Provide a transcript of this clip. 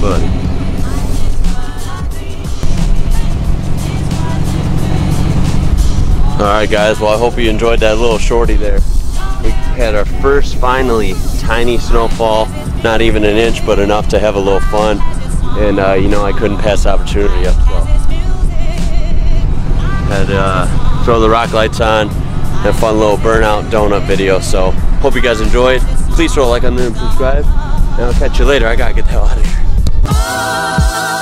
buddy. Alright guys, well I hope you enjoyed that little shorty there. We had our first, finally, tiny snowfall. Not even an inch, but enough to have a little fun. And, uh, you know, I couldn't pass the opportunity up, so. Had, uh, throw the rock lights on, had a fun little burnout donut video, so hope you guys enjoyed. Please throw a like on there and subscribe. And I'll catch you later. I gotta get the hell out of here. Oh.